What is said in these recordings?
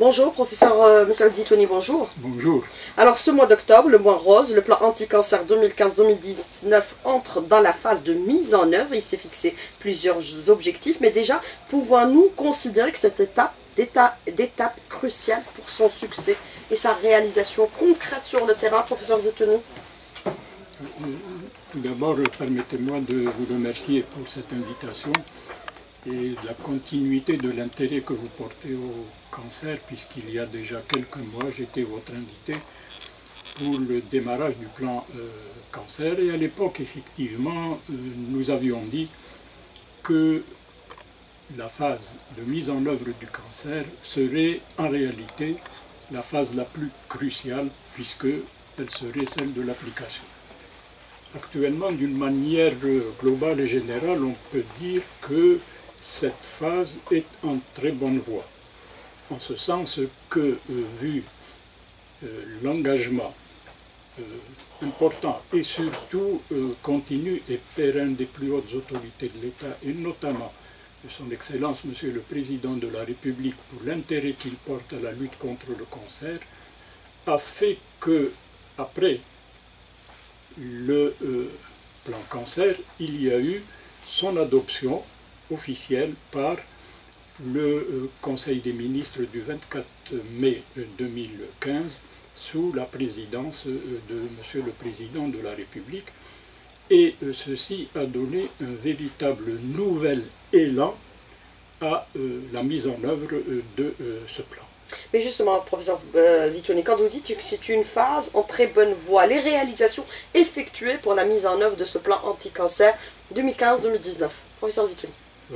Bonjour, professeur euh, Monsieur bonjour. Bonjour. Alors, ce mois d'octobre, le mois rose, le plan anti-cancer 2015-2019 entre dans la phase de mise en œuvre. Il s'est fixé plusieurs objectifs, mais déjà, pouvons-nous considérer que cette étape d'étape cruciale pour son succès et sa réalisation concrète sur le terrain, professeur Zitouni Tout d'abord, permettez-moi de vous remercier pour cette invitation et la continuité de l'intérêt que vous portez au cancer, puisqu'il y a déjà quelques mois, j'étais votre invité pour le démarrage du plan euh, cancer. Et à l'époque, effectivement, euh, nous avions dit que la phase de mise en œuvre du cancer serait en réalité la phase la plus cruciale, puisqu'elle serait celle de l'application. Actuellement, d'une manière globale et générale, on peut dire que cette phase est en très bonne voie, en ce sens que, euh, vu euh, l'engagement euh, important et surtout continu et pérenne des plus hautes autorités de l'État, et notamment de son Excellence Monsieur le Président de la République pour l'intérêt qu'il porte à la lutte contre le cancer, a fait que, après le plan cancer, il y a eu son adoption officielle par le euh, Conseil des ministres du 24 mai 2015 sous la présidence euh, de Monsieur le Président de la République. Et euh, ceci a donné un véritable nouvel élan à la mise en œuvre de ce plan. Mais justement, professeur Zitouni, quand vous dites que c'est une phase en très bonne voie, les réalisations effectuées pour la mise en œuvre de ce plan anti-cancer 2015-2019, professeur Zitouni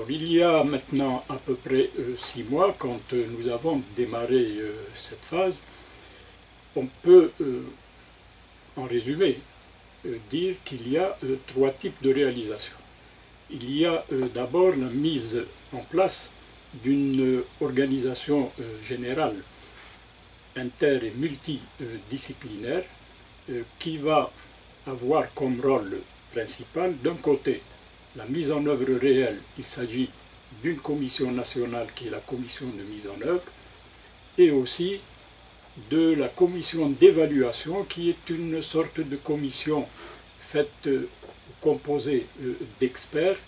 il y a maintenant à peu près euh, six mois, quand euh, nous avons démarré euh, cette phase, on peut, en résumé, dire qu'il y a trois types de réalisations. Il y a d'abord la mise en place d'une organisation générale inter- et multidisciplinaire qui va avoir comme rôle principal, d'un côté, la mise en œuvre réelle, il s'agit d'une commission nationale qui est la commission de mise en œuvre, et aussi de la commission d'évaluation qui est une sorte de commission faite, euh, composée euh, d'experts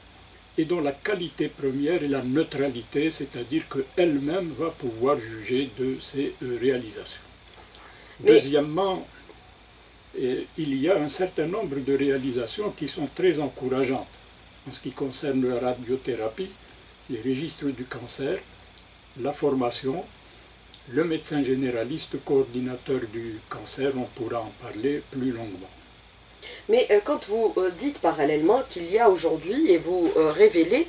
et dont la qualité première est la neutralité, c'est-à-dire qu'elle-même va pouvoir juger de ses euh, réalisations. Deuxièmement, il y a un certain nombre de réalisations qui sont très encourageantes en ce qui concerne la radiothérapie, les registres du cancer, la formation, le médecin généraliste coordinateur du cancer, on pourra en parler plus longuement. Mais euh, quand vous euh, dites parallèlement qu'il y a aujourd'hui, et vous euh, révélez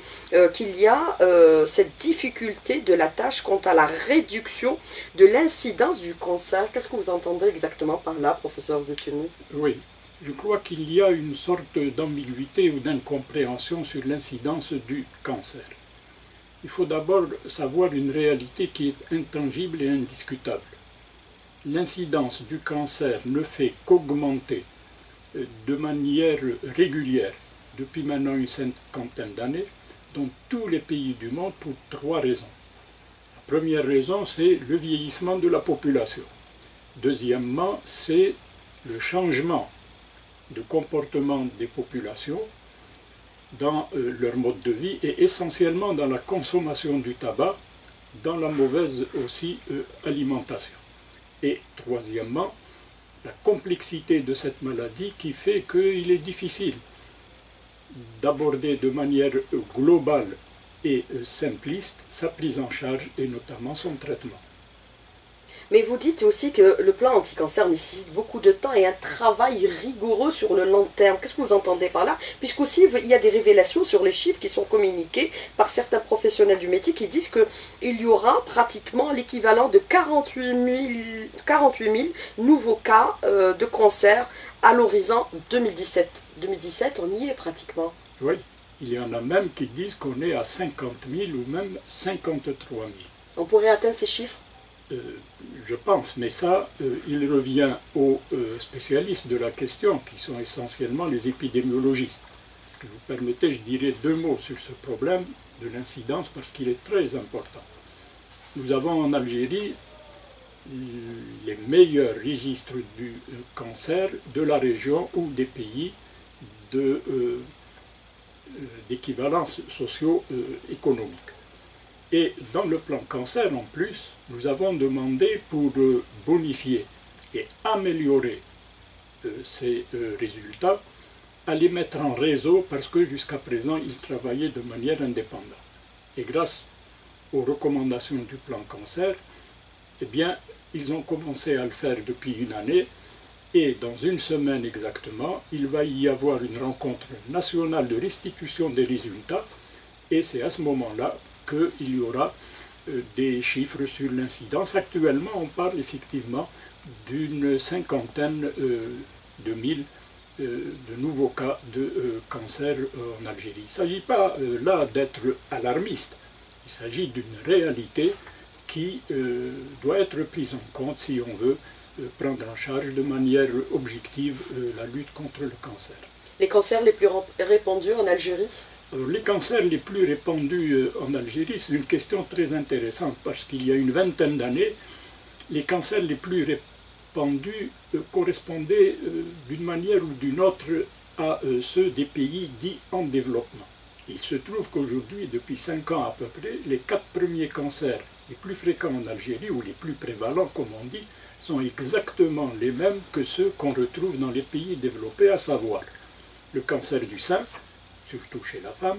qu'il y a cette difficulté de la tâche quant à la réduction de l'incidence du cancer, qu'est-ce que vous entendez exactement par là, professeur Zetouni Oui, je crois qu'il y a une sorte d'ambiguïté ou d'incompréhension sur l'incidence du cancer. Il faut d'abord savoir une réalité qui est intangible et indiscutable. L'incidence du cancer ne fait qu'augmenter euh, de manière régulière depuis maintenant une cinquantaine d'années dans tous les pays du monde pour trois raisons. La première raison, c'est le vieillissement de la population. Deuxièmement, c'est le changement de comportement des populations dans euh, leur mode de vie et essentiellement dans la consommation du tabac, dans la mauvaise aussi euh, alimentation. Et troisièmement, la complexité de cette maladie qui fait qu'il est difficile d'aborder de manière euh, globale et simpliste sa prise en charge et notamment son traitement. Mais vous dites aussi que le plan anti-cancer nécessite beaucoup de temps et un travail rigoureux sur le long terme. Qu'est-ce que vous entendez par là? Puisqu'aussi, il y a des révélations sur les chiffres qui sont communiqués par certains professionnels du métier qui disent qu'il y aura pratiquement l'équivalent de 48 000, nouveaux cas euh, de cancer à l'horizon 2017. 2017, on y est pratiquement. Oui, il y en a même qui disent qu'on est à 50 000 ou même 53 000. On pourrait atteindre ces chiffres? Je pense, mais ça, euh, il revient aux euh, spécialistes de la question, qui sont essentiellement les épidémiologistes. Si vous permettez, je dirais deux mots sur ce problème de l'incidence, parce qu'il est très important. Nous avons en Algérie les meilleurs registres du cancer de la région ou des pays d'équivalence socio-économique. Et dans le plan cancer, en plus, nous avons demandé pour bonifier et améliorer ces résultats, à les mettre en réseau parce que jusqu'à présent, ils travaillaient de manière indépendante. Et grâce aux recommandations du plan cancer, eh bien, ils ont commencé à le faire depuis une année et dans une semaine exactement, il va y avoir une rencontre nationale de restitution des résultats et c'est à ce moment-là qu'il y aura euh, des chiffres sur l'incidence. Actuellement, on parle effectivement d'une cinquantaine euh, de mille euh, de nouveaux cas de cancer en Algérie. Il ne s'agit pas là d'être alarmiste, il s'agit d'une réalité qui euh, doit être prise en compte si on veut euh, prendre en charge de manière objective euh, la lutte contre le cancer. Les cancers les plus répandus en Algérie? Les cancers les plus répandus en Algérie, c'est une question très intéressante parce qu'il y a une vingtaine d'années, les cancers les plus répandus correspondaient d'une manière ou d'une autre à ceux des pays dits en développement. Il se trouve qu'aujourd'hui, depuis 5 ans à peu près, les quatre premiers cancers les plus fréquents en Algérie, ou les plus prévalents, comme on dit, sont exactement les mêmes que ceux qu'on retrouve dans les pays développés, à savoir le cancer du sein, surtout chez la femme,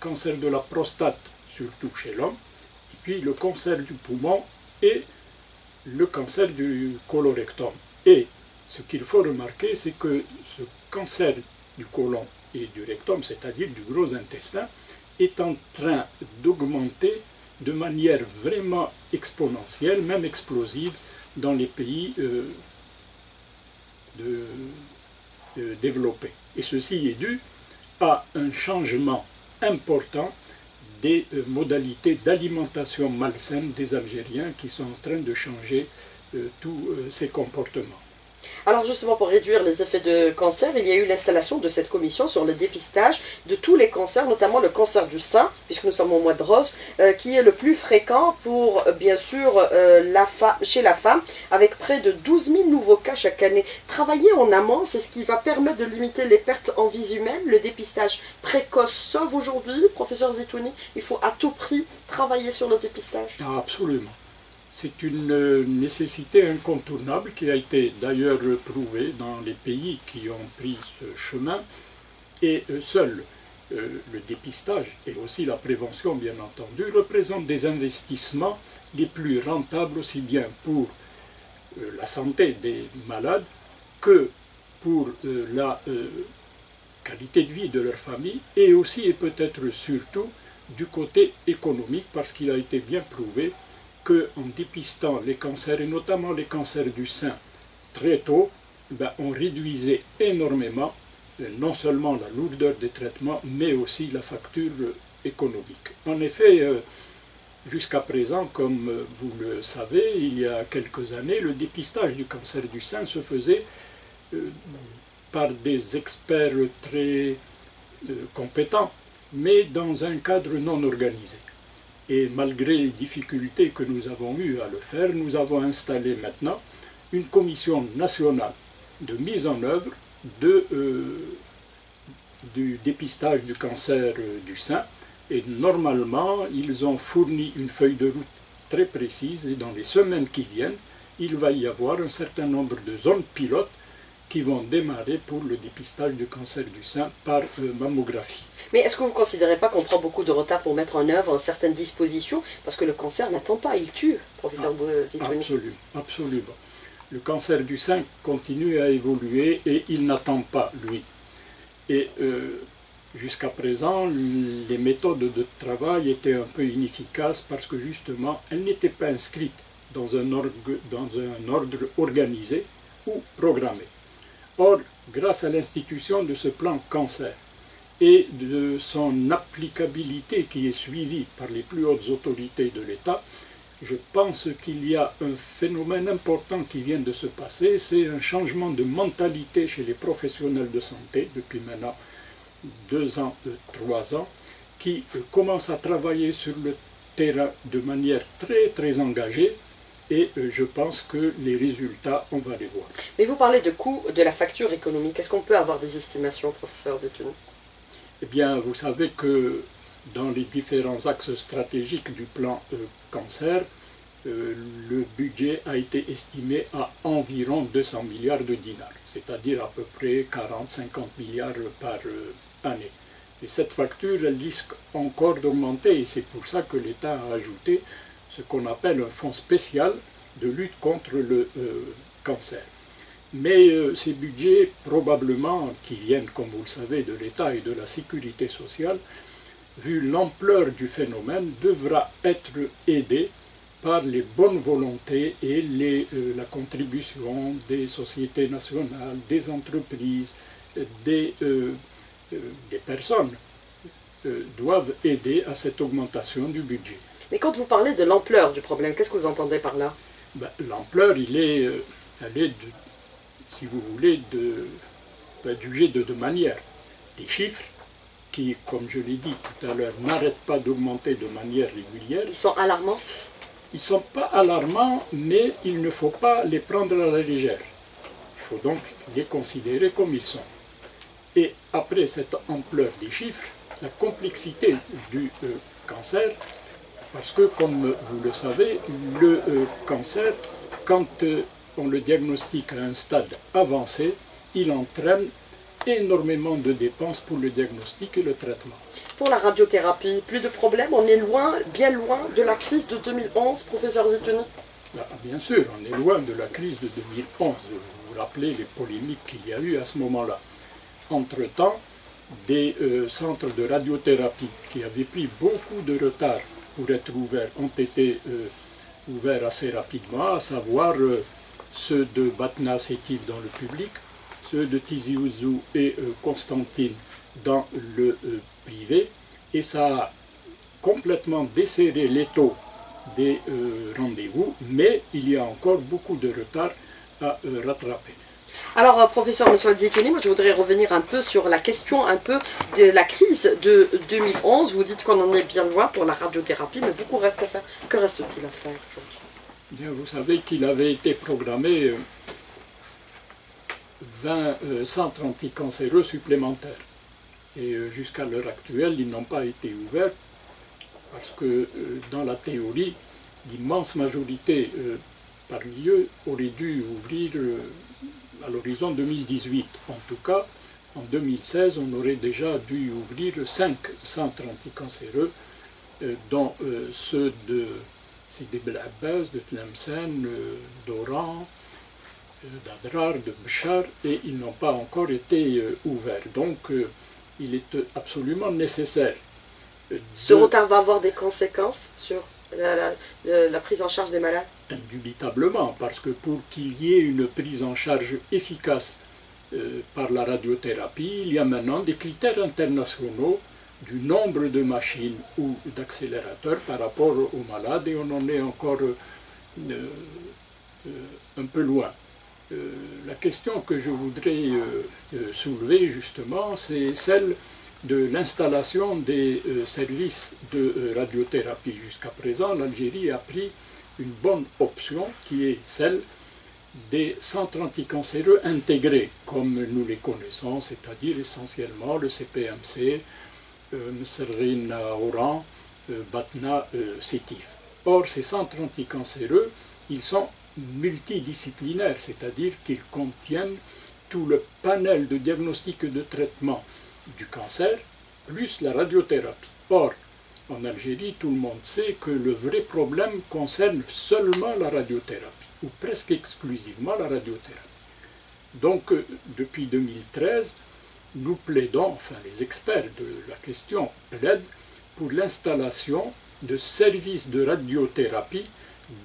cancer de la prostate, surtout chez l'homme, et puis le cancer du poumon et le cancer du colorectum. Et ce qu'il faut remarquer, c'est que ce cancer du côlon et du rectum, c'est-à-dire du gros intestin, est en train d'augmenter de manière vraiment exponentielle, même explosive, dans les pays euh, développés. Et ceci est dû à un changement important des euh, modalités d'alimentation malsaine des Algériens qui sont en train de changer euh, tous ces comportements. Alors justement, pour réduire les effets de cancer, il y a eu l'installation de cette commission sur le dépistage de tous les cancers, notamment le cancer du sein, puisque nous sommes au mois de rose, euh, qui est le plus fréquent pour, euh, bien sûr, euh, chez la femme, avec près de 12 000 nouveaux cas chaque année. Travailler en amont, c'est ce qui va permettre de limiter les pertes en vie humaine. Le dépistage précoce sauve aujourd'hui, professeur Zitouni. Il faut à tout prix travailler sur le dépistage. Ah, absolument. C'est une euh, nécessité incontournable qui a été d'ailleurs prouvée dans les pays qui ont pris ce chemin. Et euh, seul euh, le dépistage et aussi la prévention, bien entendu, représentent des investissements les plus rentables aussi bien pour la santé des malades que pour la qualité de vie de leur famille et aussi et peut-être surtout du côté économique parce qu'il a été bien prouvé qu'en dépistant les cancers, et notamment les cancers du sein, très tôt, ben, on réduisait énormément euh, non seulement la lourdeur des traitements, mais aussi la facture économique. En effet, euh, jusqu'à présent, comme euh, vous le savez, il y a quelques années, le dépistage du cancer du sein se faisait par des experts très compétents, mais dans un cadre non organisé. Et malgré les difficultés que nous avons eues à le faire, nous avons installé maintenant une commission nationale de mise en œuvre euh, du dépistage du cancer euh, du sein. Et normalement, ils ont fourni une feuille de route très précise et dans les semaines qui viennent, il va y avoir un certain nombre de zones pilotes qui vont démarrer pour le dépistage du cancer du sein par euh, mammographie. Mais est-ce que vous ne considérez pas qu'on prend beaucoup de retard pour mettre en œuvre certaines dispositions? Parce que le cancer n'attend pas, il tue, professeur ah, Absolument, absolument. Le cancer du sein continue à évoluer et il n'attend pas, lui. Et euh, jusqu'à présent, les méthodes de travail étaient un peu inefficaces parce que justement, elles n'étaient pas inscrites dans un, dans un ordre organisé ou programmé. Or, grâce à l'institution de ce plan cancer et de son applicabilité qui est suivie par les plus hautes autorités de l'État, je pense qu'il y a un phénomène important qui vient de se passer, c'est un changement de mentalité chez les professionnels de santé depuis maintenant deux ans, euh, trois ans, qui commencent à travailler sur le terrain de manière très très engagée et euh, je pense que les résultats, on va les voir. Mais vous parlez de coût de la facture économique. Est-ce qu'on peut avoir des estimations, professeur Zetouni Eh bien, vous savez que dans les différents axes stratégiques du plan euh, cancer, euh, le budget a été estimé à environ 200 milliards de dinars, c'est-à-dire à peu près 40-50 milliards par année. Et cette facture, elle risque encore d'augmenter, et c'est pour ça que l'État a ajouté qu'on appelle un fonds spécial de lutte contre le euh, cancer. Mais euh, ces budgets, probablement, qui viennent, comme vous le savez, de l'État et de la sécurité sociale, vu l'ampleur du phénomène, devra être aidé par les bonnes volontés et euh, la contribution des sociétés nationales, des entreprises, des personnes doivent aider à cette augmentation du budget. Mais quand vous parlez de l'ampleur du problème, qu'est-ce que vous entendez par là? Ben, L'ampleur, il est, euh, elle est de, si vous voulez, de, ben, de deux manières. Les chiffres, qui, comme je l'ai dit tout à l'heure, n'arrêtent pas d'augmenter de manière régulière. Ils sont alarmants? Ils ne sont pas alarmants, mais il ne faut pas les prendre à la légère. Il faut donc les considérer comme ils sont. Et après cette ampleur des chiffres, la complexité du euh, cancer parce que, comme vous le savez, le euh, cancer, quand euh, on le diagnostique à un stade avancé, il entraîne énormément de dépenses pour le diagnostic et le traitement. Pour la radiothérapie, plus de problèmes, on est loin, bien loin de la crise de 2011, professeur Zitouni bah, Bien sûr, on est loin de la crise de 2011. Vous vous rappelez les polémiques qu'il y a eu à ce moment-là. Entre-temps, des euh, centres de radiothérapie qui avaient pris beaucoup de retard pour être ouverts ont été euh, ouverts assez rapidement, à savoir euh, ceux de Batna Sétif dans le public, ceux de Tizi Ouzou et euh, Constantine dans le privé, et ça a complètement desserré les taux des rendez-vous, mais il y a encore beaucoup de retard à rattraper. Alors, euh, professeur M. Zitouni, moi je voudrais revenir un peu sur la question un peu de la crise de 2011. Vous dites qu'on en est bien loin pour la radiothérapie, mais beaucoup reste à faire. Que reste-t-il à faire aujourd'hui? Vous savez qu'il avait été programmé 20 euh, centres anticancéreux supplémentaires. Et euh, jusqu'à l'heure actuelle, ils n'ont pas été ouverts parce que dans la théorie, l'immense majorité parmi eux aurait dû ouvrir à l'horizon 2018. En tout cas, en 2016, on aurait déjà dû ouvrir cinq centres anticancéreux, euh, dont euh, ceux de Sidi Abbas, de Tlemcen, euh, d'Oran, d'Adrar, de Bchar, et ils n'ont pas encore été ouverts. Donc, il est absolument nécessaire. Ce retard va avoir des conséquences sur la, prise en charge des malades Indubitablement, parce que pour qu'il y ait une prise en charge efficace euh, par la radiothérapie, il y a maintenant des critères internationaux du nombre de machines ou d'accélérateurs par rapport aux malades et on en est encore euh, euh, un peu loin. la question que je voudrais soulever justement, c'est celle de l'installation des euh, services de euh, radiothérapie. Jusqu'à présent, l'Algérie a pris une bonne option qui est celle des centres anticancéreux intégrés, comme nous les connaissons, c'est-à-dire essentiellement le CPMC, euh, Oran, euh, Batna Sétif. Or, ces centres anticancéreux, ils sont multidisciplinaires, c'est-à-dire qu'ils contiennent tout le panel de diagnostic et de traitement du cancer, plus la radiothérapie. Or, en Algérie, tout le monde sait que le vrai problème concerne seulement la radiothérapie, ou presque exclusivement la radiothérapie. Donc, euh, depuis 2013, nous plaidons, enfin les experts de la question plaident pour l'installation de services de radiothérapie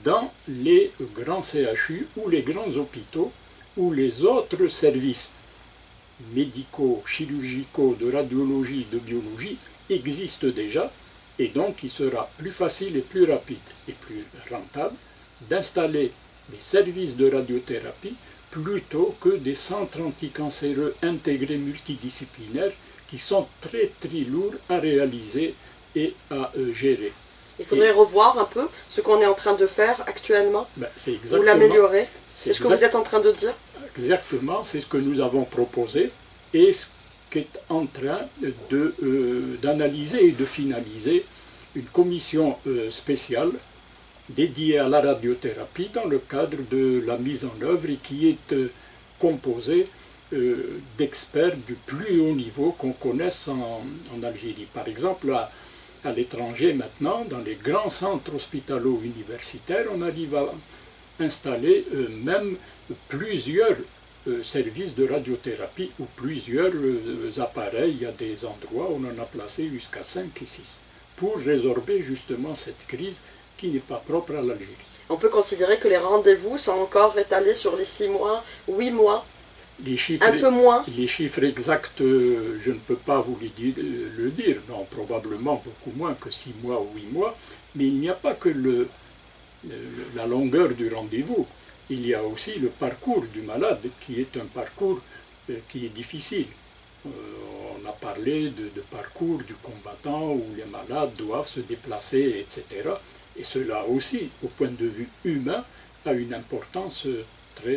dans les grands CHU ou les grands hôpitaux ou les autres services médicaux, chirurgicaux, de radiologie, de biologie existent déjà, et donc il sera plus facile et plus rapide et plus rentable d'installer des services de radiothérapie plutôt que des centres anticancéreux intégrés multidisciplinaires qui sont très très lourds à réaliser et à euh, gérer. Il faudrait revoir un peu ce qu'on est en train de faire actuellement Ben, c'est ou exactement, l'améliorer. C'est ce que vous êtes en train de dire exactement c'est ce que nous avons proposé et ce qu'est en train euh, d'analyser et de finaliser une commission euh, spéciale dédiée à la radiothérapie dans le cadre de la mise en œuvre et qui est euh, composée d'experts du plus haut niveau qu'on connaisse en, en Algérie. Par exemple, à, à l'étranger maintenant, dans les grands centres hospitalo-universitaires, on arrive à installer euh, même plusieurs euh, services de radiothérapie ou plusieurs euh, appareils. Il y a des endroits où on en a placé jusqu'à 5 et 6 pour résorber justement cette crise qui n'est pas propre à l'Algérie. On peut considérer que les rendez-vous sont encore étalés sur les 6 mois, 8 mois, Les chiffres, un peu moins. les chiffres exacts, euh, je ne peux pas vous les dire, euh, le dire. Non, probablement beaucoup moins que 6 mois ou 8 mois. Mais il n'y a pas que le, le- la longueur du rendez-vous. Il y a aussi le parcours du malade qui est un parcours euh, qui est difficile. Euh, on a parlé de, de parcours du combattant où les malades doivent se déplacer, etc. Et cela aussi, au point de vue humain, a une importance euh, très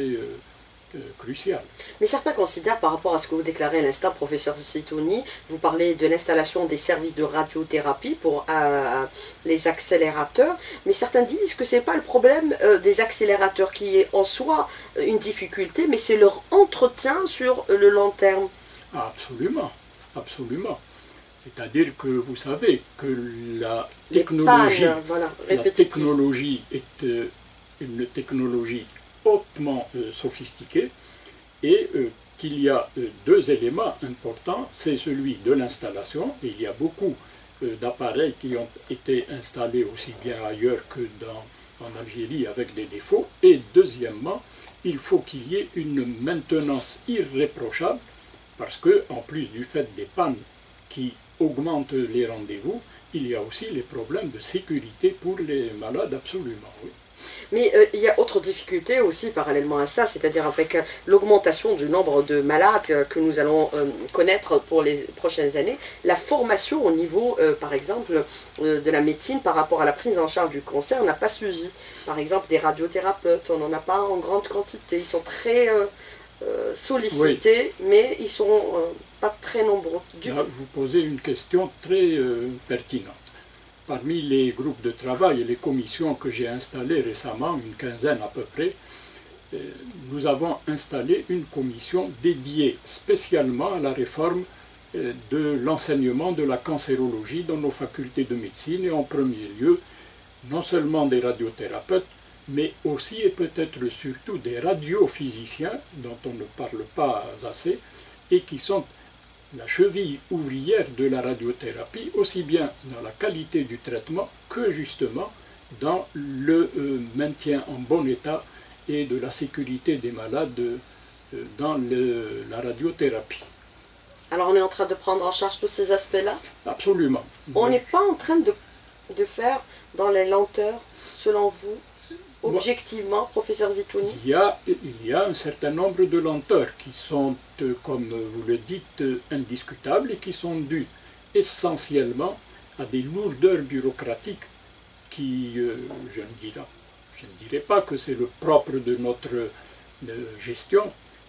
euh, cruciale. Mais certains considèrent, par rapport à ce que vous déclarez à l'instant, professeur Sitouni, vous parlez de l'installation des services de radiothérapie pour euh, les accélérateurs, mais certains disent que ce n'est pas le problème euh, des accélérateurs qui est en soi une difficulté, mais c'est leur entretien sur le long terme. Absolument, absolument. C'est-à-dire que vous savez que la technologie, pannes, voilà, la technologie est une technologie hautement euh, sophistiquée et euh, qu'il y a euh, deux éléments importants, c'est celui de l'installation, et il y a beaucoup d'appareils qui ont été installés aussi bien ailleurs que dans, en Algérie avec des défauts, et deuxièmement, il faut qu'il y ait une maintenance irréprochable, parce que en plus du fait des pannes qui augmentent les rendez-vous, il y a aussi les problèmes de sécurité pour les malades, absolument. Mais euh, il y a autre difficulté aussi parallèlement à ça, c'est-à-dire avec euh, l'augmentation du nombre de malades euh, que nous allons connaître pour les prochaines années, la formation au niveau, par exemple, de la médecine par rapport à la prise en charge du cancer n'a pas suivi. Par exemple, des radiothérapeutes, on n'en a pas en grande quantité. Ils sont très sollicités, mais ils sont euh, pas très nombreux du Là, vous posez une question très pertinente. Parmi les groupes de travail et les commissions que j'ai installées récemment, une quinzaine à peu près, euh, nous avons installé une commission dédiée spécialement à la réforme euh, de l'enseignement de la cancérologie dans nos facultés de médecine et en premier lieu, non seulement des radiothérapeutes, mais aussi et peut-être surtout des radiophysiciens dont on ne parle pas assez et qui sont la cheville ouvrière de la radiothérapie, aussi bien dans la qualité du traitement que justement dans le euh, maintien en bon état et de la sécurité des malades euh, dans le- la radiothérapie. Alors on est en train de prendre en charge tous ces aspects-là? Absolument. On n'est pas en train de, de faire dans les lenteurs, selon vous, objectivement, professeur Zitouni Il y, a, il y a un certain nombre de lenteurs qui sont, euh, comme vous le dites, euh, indiscutables et qui sont dues essentiellement à des lourdeurs bureaucratiques qui, euh, je, ne dirais, je ne dirais pas que c'est le propre de notre euh, gestion,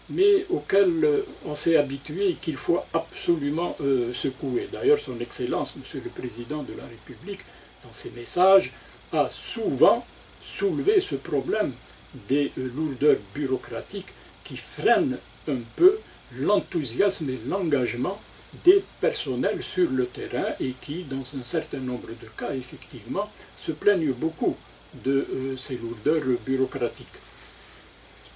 mais auquel euh, on s'est habitué et qu'il faut absolument euh, secouer. D'ailleurs, Son Excellence, Monsieur le Président de la République, dans ses messages, a souvent soulevé ce problème des lourdeurs bureaucratiques qui freinent un peu l'enthousiasme et l'engagement des personnels sur le terrain et qui, dans un certain nombre de cas, effectivement, se plaignent beaucoup de euh, ces lourdeurs bureaucratiques.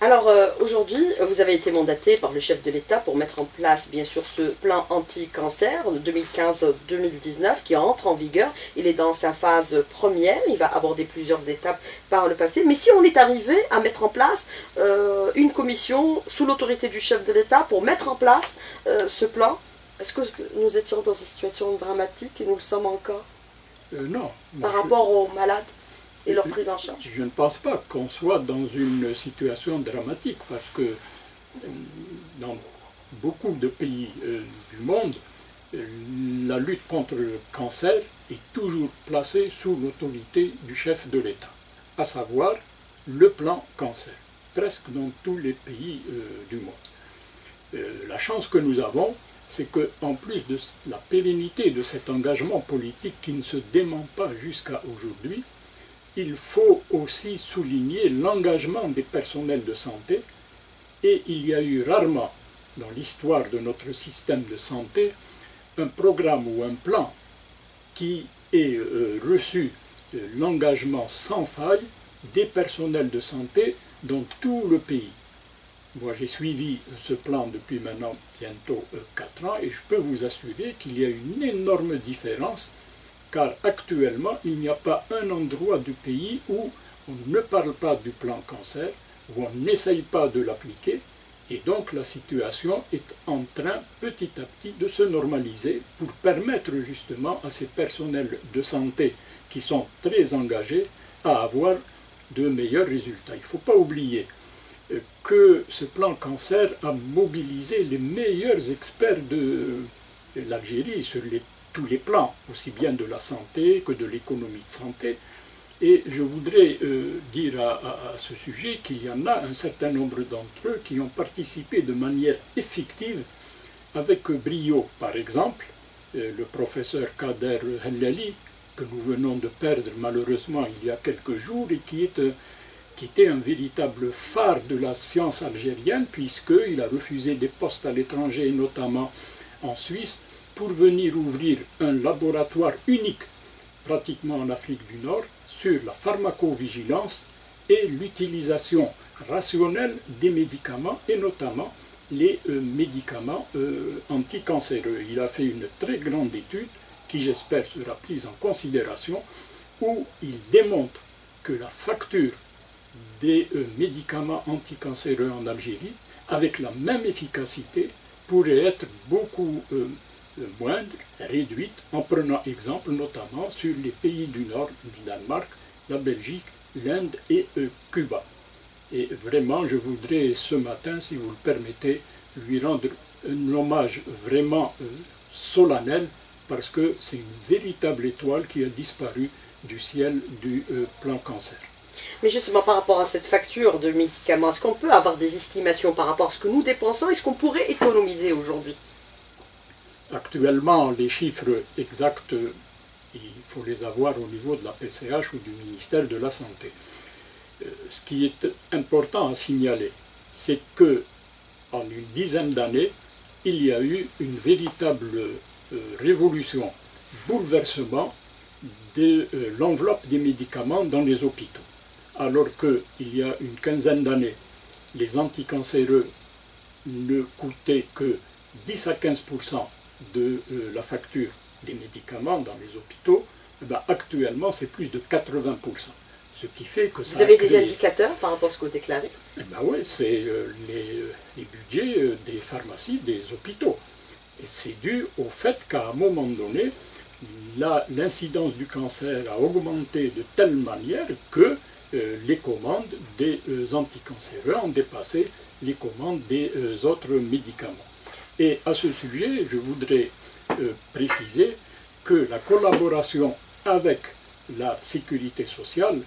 Alors euh, aujourd'hui, vous avez été mandaté par le chef de l'État pour mettre en place bien sûr ce plan anti-cancer de 2015-2019 qui entre en vigueur. Il est dans sa phase première, il va aborder plusieurs étapes par le passé. Mais si on est arrivé à mettre en place euh, une commission sous l'autorité du chef de l'État pour mettre en place euh, ce plan, est-ce que nous étions dans une situation dramatique et nous le sommes encore? Euh, non. par je- rapport aux malades? Et leur prise en charge Je ne pense pas qu'on soit dans une situation dramatique parce que euh, dans beaucoup de pays euh, du monde, euh, la lutte contre le cancer est toujours placé sous l'autorité du chef de l'État, à savoir le plan cancer, presque dans tous les pays euh, du monde. Euh, la chance que nous avons, c'est qu'en plus de la pérennité de cet engagement politique qui ne se dément pas jusqu'à aujourd'hui, il faut aussi souligner l'engagement des personnels de santé et il y a eu rarement dans l'histoire de notre système de santé un programme ou un plan qui ait euh, reçu euh, l'engagement sans faille des personnels de santé dans tout le pays. Moi, j'ai suivi ce plan depuis maintenant bientôt 4 euh, ans et je peux vous assurer qu'il y a une énorme différence car actuellement, il n'y a pas un endroit du pays où on ne parle pas du plan cancer, où on n'essaye pas de l'appliquer, et donc la situation est en train petit à petit de se normaliser pour permettre justement à ces personnels de santé qui sont très engagés à avoir de meilleurs résultats. Il ne faut pas oublier euh, que ce plan cancer a mobilisé les meilleurs experts de l'Algérie sur les tous les plans, aussi bien de la santé que de l'économie de santé. Et je voudrais euh, dire à, ce sujet qu'il y en a un certain nombre d'entre eux qui ont participé de manière effective avec brio. Par exemple, euh, le professeur Kader Hellali, que nous venons de perdre malheureusement il y a quelques jours et qui, euh, qui était un véritable phare de la science algérienne puisqu'il a refusé des postes à l'étranger, notamment en Suisse, pour venir ouvrir un laboratoire unique pratiquement en Afrique du Nord sur la pharmacovigilance et l'utilisation rationnelle des médicaments et notamment les euh, médicaments euh, anticancéreux. Il a fait une très grande étude qui j'espère sera prise en considération où il démontre que la facture des euh, médicaments anticancéreux en Algérie avec la même efficacité pourrait être beaucoup moindre, réduite, en prenant exemple notamment sur les pays du Nord, du Danemark, la Belgique, l'Inde et euh, Cuba. Et vraiment, je voudrais ce matin, si vous le permettez, lui rendre un hommage vraiment euh, solennel, parce que c'est une véritable étoile qui a disparu du ciel du euh, plan cancer. Mais justement, par rapport à cette facture de médicaments, est-ce qu'on peut avoir des estimations par rapport à ce que nous dépensons? Et ce qu'on pourrait économiser aujourd'hui? Actuellement, les chiffres exacts, il faut les avoir au niveau de la PCH ou du ministère de la Santé. Euh, ce qui est important à signaler, c'est que en une dizaine d'années, il y a eu une véritable euh, révolution, bouleversement de euh, l'enveloppe des médicaments dans les hôpitaux. Alors qu'il y a une quinzaine d'années, les anticancéreux ne coûtaient que 10 à 15 de euh, la facture des médicaments dans les hôpitaux, eh ben, actuellement c'est plus de 80%. Ce qui fait que Vous avez des indicateurs par rapport à ce que vous déclarez? Eh ben Oui, c'est euh, les, euh, les, budgets des pharmacies, des hôpitaux. Et c'est dû au fait qu'à un moment donné, l'incidence du cancer a augmenté de telle manière que les commandes des anticancéreux ont dépassé les commandes des autres médicaments. Et à ce sujet, je voudrais euh, préciser que la collaboration avec la sécurité sociale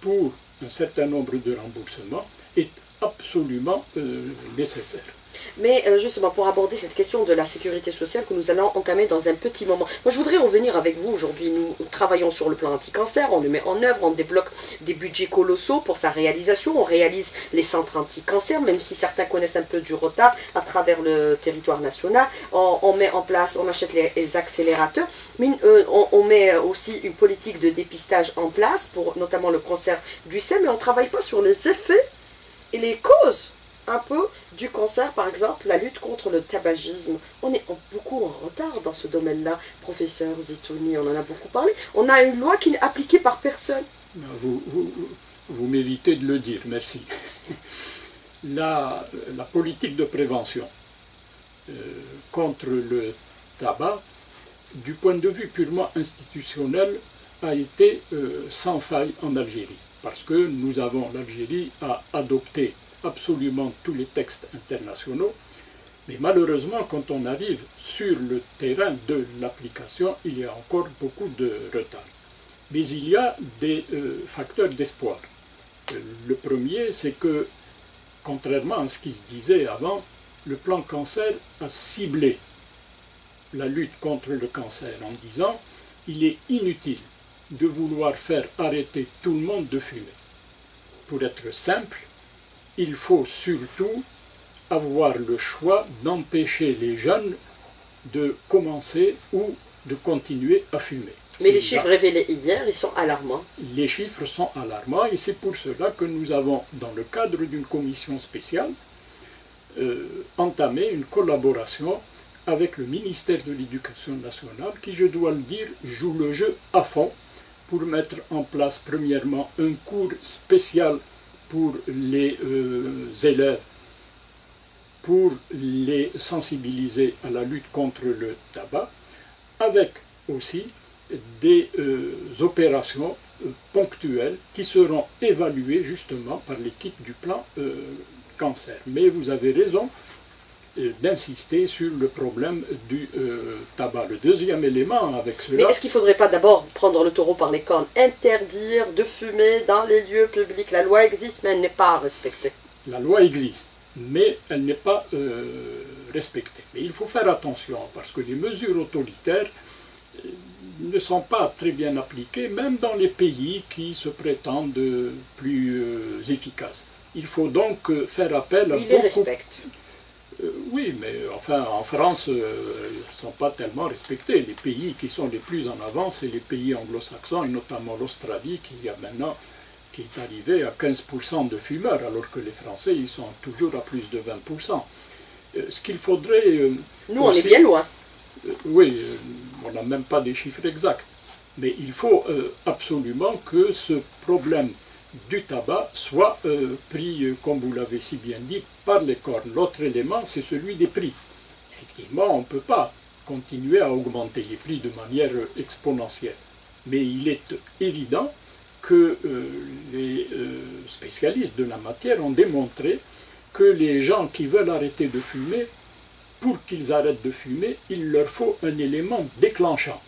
pour un certain nombre de remboursements est absolument euh, nécessaire. Mais euh, justement, pour aborder cette question de la sécurité sociale que nous allons entamer dans un petit moment, moi je voudrais revenir avec vous aujourd'hui. Nous travaillons sur le plan anti-cancer, on le met en œuvre, on débloque des budgets colossaux pour sa réalisation, on réalise les centres anti-cancer, même si certains connaissent un peu du retard à travers le territoire national. On, met en place, on achète les, accélérateurs, mais euh, on, met aussi une politique de dépistage en place pour notamment le cancer du sein, mais on ne travaille pas sur les effets et les causes un peu du cancer, par exemple, la lutte contre le tabagisme. On est beaucoup en retard dans ce domaine-là. Professeur Zitouni, on en a beaucoup parlé. On a une loi qui n'est appliquée par personne. Vous, vous, m'évitez de le dire, merci. La, la politique de prévention euh, contre le tabac, du point de vue purement institutionnel, a été euh, sans faille en Algérie. Parce que nous avons, l'Algérie a adopté absolument tous les textes internationaux Mais malheureusement, quand on arrive sur le terrain de l'application, il y a encore beaucoup de retard. Mais il y a des euh, facteurs d'espoir. Euh, le premier, c'est que, contrairement à ce qui se disait avant, le plan cancer a ciblé la lutte contre le cancer en disant il est inutile de vouloir faire arrêter tout le monde de fumer. Pour être simple, il faut surtout avoir le choix d'empêcher les jeunes de commencer ou de continuer à fumer. Mais les chiffres révélés hier, ils sont alarmants. Les chiffres sont alarmants et c'est pour cela que nous avons, dans le cadre d'une commission spéciale, euh, entamé une collaboration avec le ministère de l'Éducation nationale qui, je dois le dire, joue le jeu à fond pour mettre en place premièrement un cours spécial pour les euh, élèves pour les sensibiliser à la lutte contre le tabac, avec aussi des euh, opérations euh, ponctuelles qui seront évaluées justement par l'équipe du plan cancer. Mais vous avez raison d'insister sur le problème du tabac. Le deuxième élément avec cela... Mais est-ce qu'il ne faudrait pas d'abord prendre le taureau par les cornes, interdire de fumer dans les lieux publics? La loi existe, mais elle n'est pas respectée. La loi existe mais elle n'est pas euh, respectée. Mais il faut faire attention, parce que les mesures autoritaires euh, ne sont pas très bien appliquées, même dans les pays qui se prétendent plus euh, efficaces. Il faut donc faire appel à Ils les respectent. Oui, mais enfin, en France, ils ne sont pas tellement respectés. Les pays qui sont les plus en avant, c'est les pays anglo-saxons, et notamment l'Australie, qui a maintenant qui est arrivé à 15% de fumeurs, alors que les Français, ils sont toujours à plus de 20%. Euh, ce qu'il faudrait... Euh, Nous, on est bien loin. Euh, oui, on n'a même pas des chiffres exacts. Mais il faut absolument que ce problème du tabac soit pris, comme vous l'avez si bien dit, par les cornes. L'autre élément, c'est celui des prix. Effectivement, on ne peut pas continuer à augmenter les prix de manière exponentielle. Mais il est évident que euh, les euh, spécialistes de la matière ont démontré que les gens qui veulent arrêter de fumer, pour qu'ils arrêtent de fumer, il leur faut un élément déclenchant.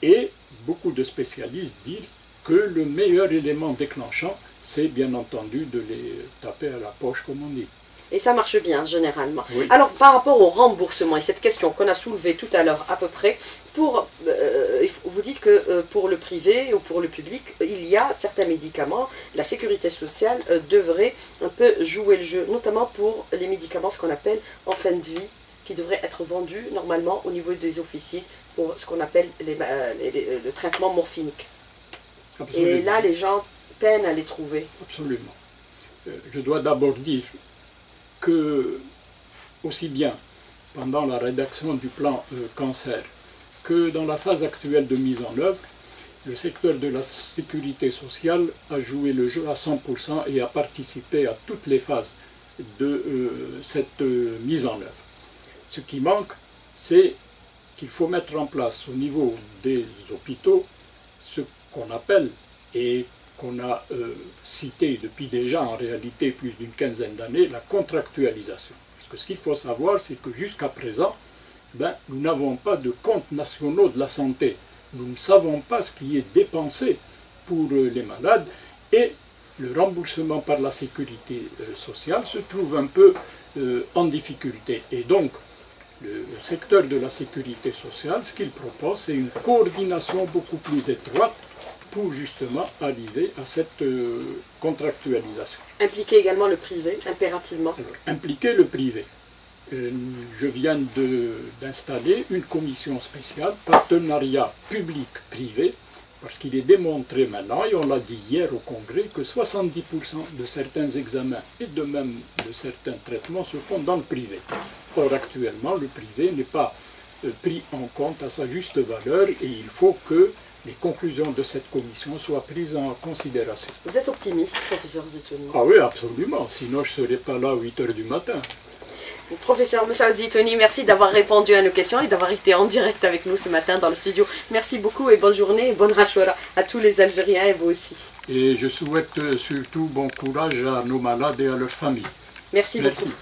Et beaucoup de spécialistes disent que le meilleur élément déclenchant, c'est bien entendu de les taper à la poche, comme on dit. Et ça marche bien, généralement. Alors, par rapport au remboursement, et cette question qu'on a soulevée tout à l'heure à peu près, pour, euh, vous dites que euh, pour le privé ou pour le public, il y a certains médicaments, la sécurité sociale euh, devrait un peu jouer le jeu, notamment pour les médicaments, ce qu'on appelle en fin de vie, qui devraient être vendus normalement au niveau des officiers pour ce qu'on appelle le traitement morphinique. Et là, les gens peinent à les trouver. Absolument. je dois d'abord dire que, aussi bien pendant la rédaction du plan euh, cancer que dans la phase actuelle de mise en œuvre, le secteur de la sécurité sociale a joué le jeu à 100% et a participé à toutes les phases de euh, cette euh, mise en œuvre. Ce qui manque, c'est qu'il faut mettre en place au niveau des hôpitaux qu'on appelle, et qu'on a euh, cité depuis déjà en réalité plus d'une quinzaine d'années, la contractualisation. Parce que ce qu'il faut savoir, c'est que jusqu'à présent, ben, nous n'avons pas de comptes nationaux de la santé. Nous ne savons pas ce qui est dépensé pour euh, les malades et le remboursement par la sécurité euh, sociale se trouve un peu en difficulté. Et donc, le secteur de la sécurité sociale, ce qu'il propose, c'est une coordination beaucoup plus étroite pour justement arriver à cette euh, contractualisation. Impliquer également le privé, impérativement Impliquer le privé. Euh, je viens d'installer une commission spéciale, partenariat public-privé, parce qu'il est démontré maintenant, et on l'a dit hier au Congrès, que 70% de certains examens et de même de certains traitements se font dans le privé. Or, actuellement, le privé n'est pas euh, pris en compte à sa juste valeur et il faut que les conclusions de cette commission soient prises en considération. Vous êtes optimiste, professeur Zitouni? Ah oui, absolument, sinon je ne serais pas là à 8 heures du matin. Professeur Moussa Zitouni, merci d'avoir répondu à nos questions et d'avoir été en direct avec nous ce matin dans le studio. Merci beaucoup et bonne journée et bonne rachouara à tous les Algériens et vous aussi. Et je souhaite surtout bon courage à nos malades et à leurs familles. Merci, merci. beaucoup.